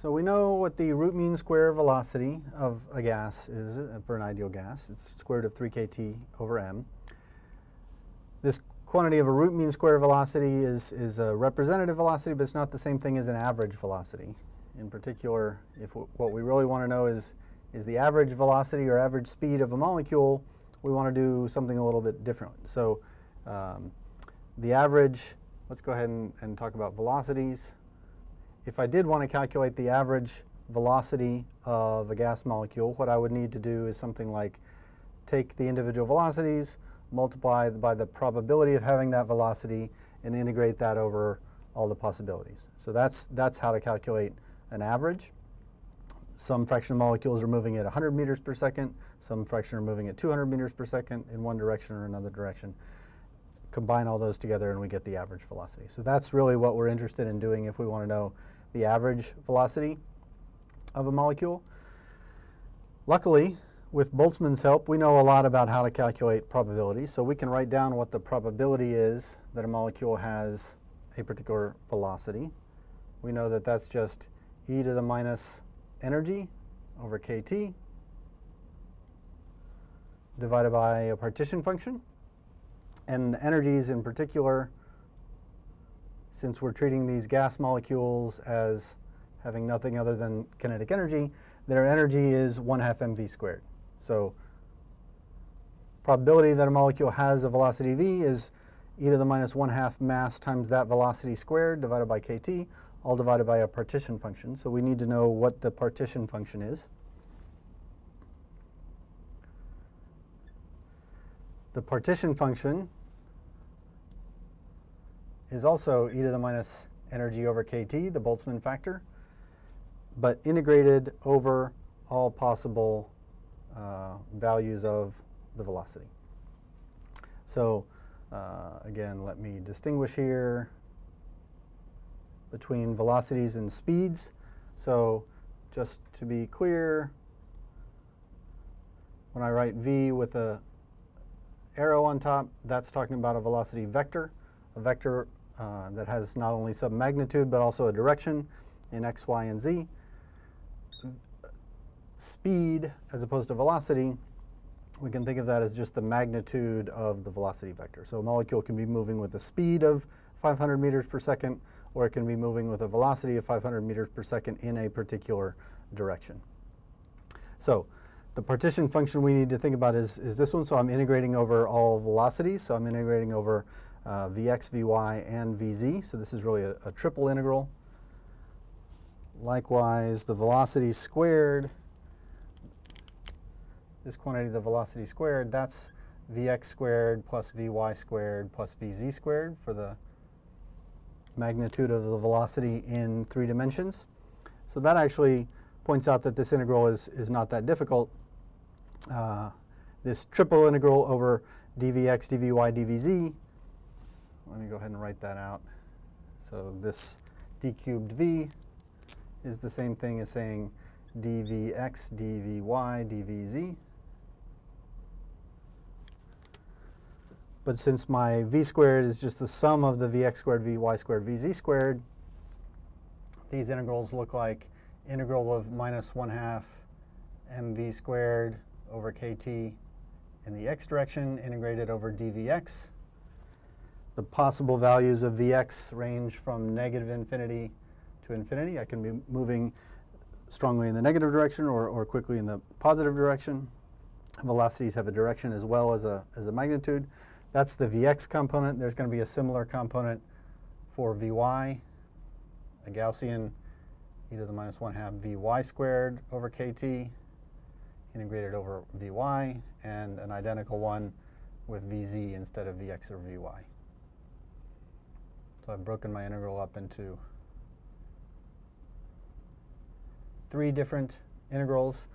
So we know what the root mean square velocity of a gas is uh, for an ideal gas. It's square root of 3 kT over m. This quantity of a root mean square velocity is, is a representative velocity, but it's not the same thing as an average velocity. In particular, if what we really want to know is, is the average velocity or average speed of a molecule, we want to do something a little bit different. So um, the average, let's go ahead and, and talk about velocities. If I did want to calculate the average velocity of a gas molecule, what I would need to do is something like take the individual velocities, multiply by the probability of having that velocity, and integrate that over all the possibilities. So that's, that's how to calculate an average. Some fraction of molecules are moving at 100 meters per second, some fraction are moving at 200 meters per second in one direction or another direction. Combine all those together and we get the average velocity. So that's really what we're interested in doing if we want to know the average velocity of a molecule. Luckily, with Boltzmann's help, we know a lot about how to calculate probability. So we can write down what the probability is that a molecule has a particular velocity. We know that that's just e to the minus energy over kT divided by a partition function. And the energies in particular since we're treating these gas molecules as having nothing other than kinetic energy, their energy is 1 half mv squared. So probability that a molecule has a velocity v is e to the minus 1 half mass times that velocity squared divided by kt, all divided by a partition function. So we need to know what the partition function is. The partition function is also e to the minus energy over kT, the Boltzmann factor, but integrated over all possible uh, values of the velocity. So uh, again, let me distinguish here between velocities and speeds. So just to be clear, when I write v with a arrow on top, that's talking about a velocity vector. A vector uh, that has not only some magnitude but also a direction in x, y, and z. Speed, as opposed to velocity, we can think of that as just the magnitude of the velocity vector. So a molecule can be moving with a speed of 500 meters per second, or it can be moving with a velocity of 500 meters per second in a particular direction. So the partition function we need to think about is, is this one. So I'm integrating over all velocities. So I'm integrating over uh, Vx, Vy, and Vz. So this is really a, a triple integral. Likewise, the velocity squared, this quantity, the velocity squared, that's Vx squared plus Vy squared plus Vz squared for the magnitude of the velocity in three dimensions. So that actually points out that this integral is, is not that difficult. Uh, this triple integral over dvx, dvy, dvz let me go ahead and write that out. So this d cubed v is the same thing as saying dvx, dvy, dvz. But since my v squared is just the sum of the vx squared, vy squared, vz squared, these integrals look like integral of minus 1 half mv squared over kt in the x direction integrated over dvx the possible values of Vx range from negative infinity to infinity. I can be moving strongly in the negative direction or, or quickly in the positive direction. Velocities have a direction as well as a, as a magnitude. That's the Vx component. There's going to be a similar component for Vy, a Gaussian e to the minus 1 half Vy squared over kt integrated over Vy, and an identical one with Vz instead of Vx or Vy. So I've broken my integral up into three different integrals.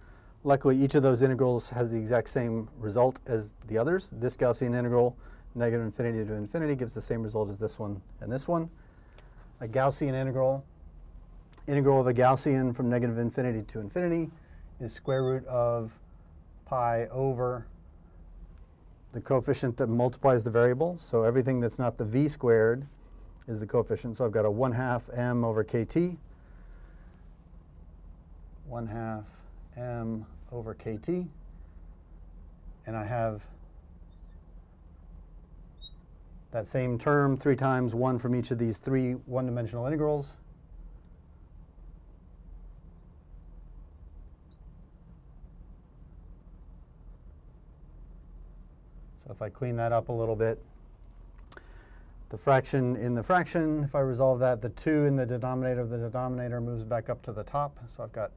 Luckily, each of those integrals has the exact same result as the others. This Gaussian integral, negative infinity to infinity, gives the same result as this one and this one. A Gaussian integral, integral of a Gaussian from negative infinity to infinity is square root of pi over the coefficient that multiplies the variable. So everything that's not the v squared is the coefficient. So I've got a 1 half m over kt 1 half m over kt. And I have that same term, 3 times 1 from each of these three one-dimensional integrals. So if I clean that up a little bit, the fraction in the fraction, if I resolve that, the 2 in the denominator of the denominator moves back up to the top. So I've got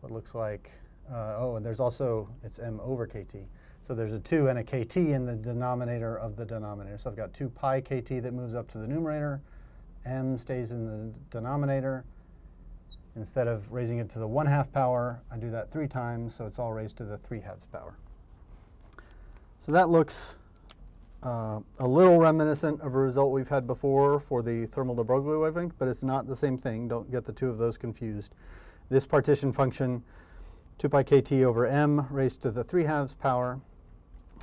what looks like, uh, oh, and there's also, it's m over kt. So there's a 2 and a kt in the denominator of the denominator. So I've got 2 pi kt that moves up to the numerator. m stays in the denominator. Instead of raising it to the 1 half power, I do that three times, so it's all raised to the 3 halves power. So that looks uh, a little reminiscent of a result we've had before for the thermal de Broglie wavelength, but it's not the same thing. Don't get the two of those confused. This partition function, 2 pi kt over m raised to the 3 halves power,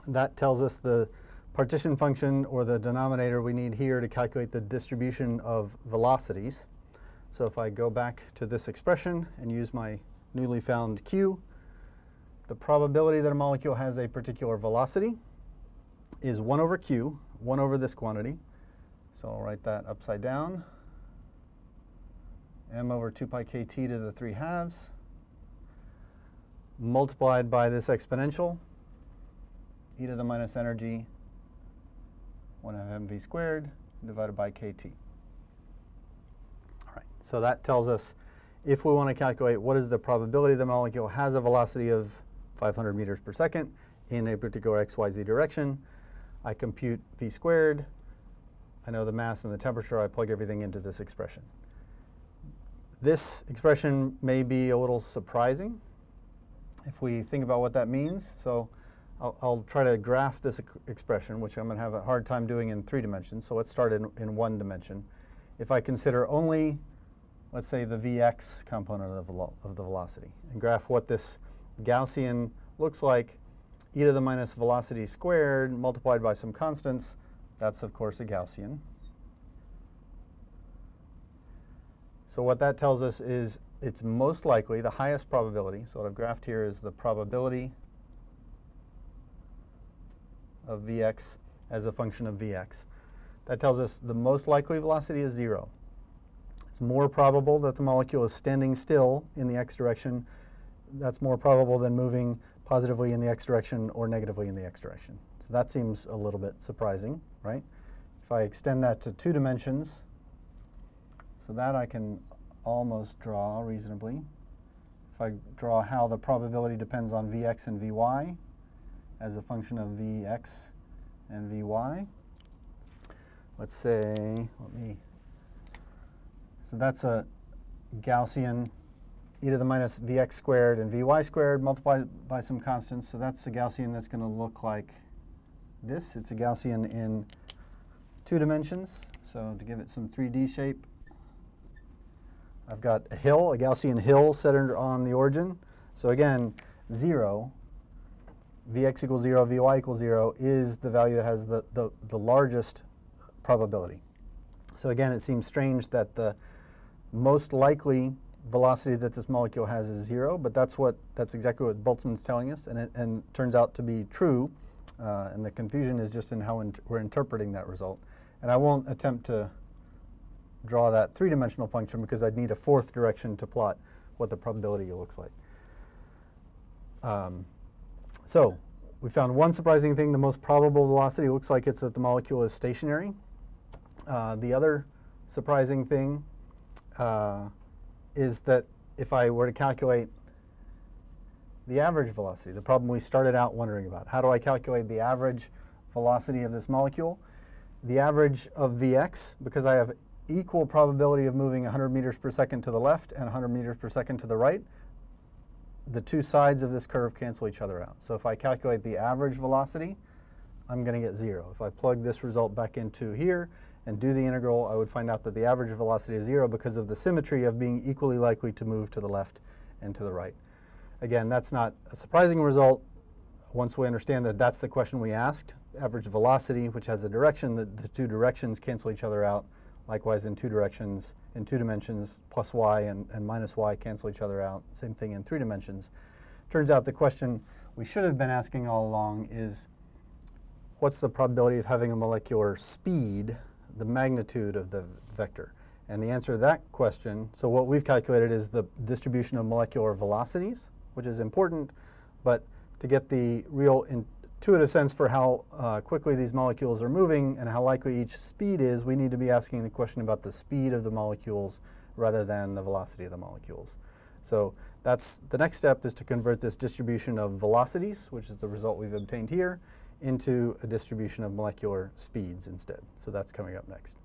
that tells us the partition function or the denominator we need here to calculate the distribution of velocities. So if I go back to this expression and use my newly found q, the probability that a molecule has a particular velocity is 1 over q, 1 over this quantity. So I'll write that upside down. m over 2 pi kt to the 3 halves multiplied by this exponential, e to the minus energy, 1 half mv squared divided by kt. All right, so that tells us if we want to calculate what is the probability the molecule has a velocity of 500 meters per second in a particular xyz direction. I compute v squared. I know the mass and the temperature. I plug everything into this expression. This expression may be a little surprising if we think about what that means. So I'll, I'll try to graph this expression, which I'm going to have a hard time doing in three dimensions. So let's start in, in one dimension. If I consider only, let's say, the Vx component of the, of the velocity and graph what this Gaussian looks like e to the minus velocity squared multiplied by some constants. That's, of course, a Gaussian. So what that tells us is it's most likely, the highest probability, so what I've graphed here is the probability of Vx as a function of Vx. That tells us the most likely velocity is zero. It's more probable that the molecule is standing still in the x direction that's more probable than moving positively in the x direction or negatively in the x direction. So that seems a little bit surprising, right? If I extend that to two dimensions, so that I can almost draw reasonably. If I draw how the probability depends on Vx and Vy as a function of Vx and Vy, let's say, let me, so that's a Gaussian e to the minus vx squared and vy squared multiplied by some constants. So that's a Gaussian that's going to look like this. It's a Gaussian in two dimensions. So to give it some 3D shape, I've got a hill, a Gaussian hill centered on the origin. So again, 0, vx equals 0, vy equals 0 is the value that has the, the, the largest probability. So again, it seems strange that the most likely velocity that this molecule has is zero, but that's what that's exactly what Boltzmann's telling us, and it and turns out to be true. Uh, and the confusion is just in how in we're interpreting that result. And I won't attempt to draw that three-dimensional function because I'd need a fourth direction to plot what the probability looks like. Um, so we found one surprising thing. The most probable velocity looks like it's that the molecule is stationary. Uh, the other surprising thing uh, is that if I were to calculate the average velocity, the problem we started out wondering about, how do I calculate the average velocity of this molecule? The average of Vx, because I have equal probability of moving 100 meters per second to the left and 100 meters per second to the right, the two sides of this curve cancel each other out. So if I calculate the average velocity, I'm going to get zero. If I plug this result back into here, and do the integral, I would find out that the average velocity is zero because of the symmetry of being equally likely to move to the left and to the right. Again, that's not a surprising result once we understand that that's the question we asked. Average velocity, which has a direction, the, the two directions cancel each other out Likewise, in two directions, in two dimensions, plus y and, and minus y cancel each other out. Same thing in three dimensions. Turns out the question we should have been asking all along is what's the probability of having a molecular speed, the magnitude of the vector? And the answer to that question, so what we've calculated is the distribution of molecular velocities, which is important, but to get the real intuitive sense for how uh, quickly these molecules are moving and how likely each speed is, we need to be asking the question about the speed of the molecules rather than the velocity of the molecules. So that's the next step is to convert this distribution of velocities, which is the result we've obtained here, into a distribution of molecular speeds instead. So that's coming up next.